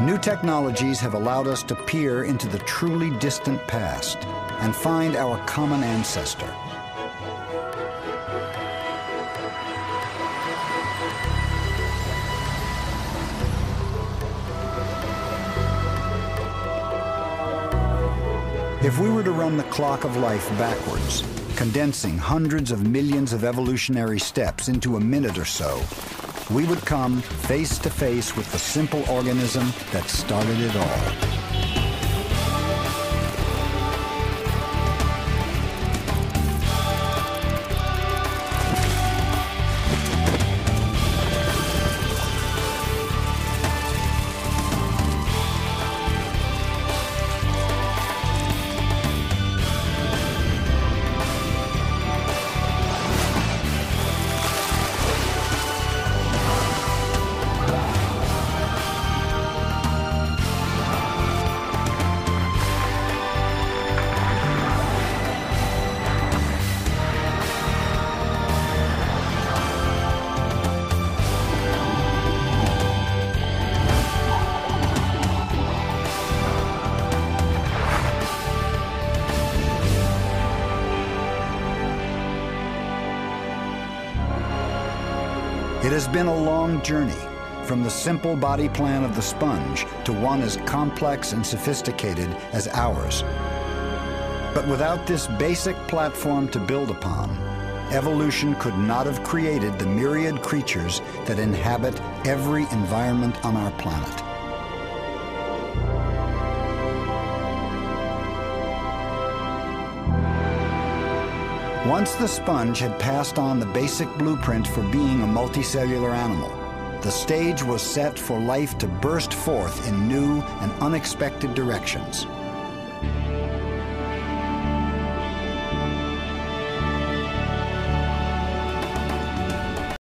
New technologies have allowed us to peer into the truly distant past and find our common ancestor. If we were to run the clock of life backwards, condensing hundreds of millions of evolutionary steps into a minute or so, we would come face to face with the simple organism that started it all. It has been a long journey from the simple body plan of the sponge to one as complex and sophisticated as ours. But without this basic platform to build upon, evolution could not have created the myriad creatures that inhabit every environment on our planet. Once the sponge had passed on the basic blueprint for being a multicellular animal, the stage was set for life to burst forth in new and unexpected directions.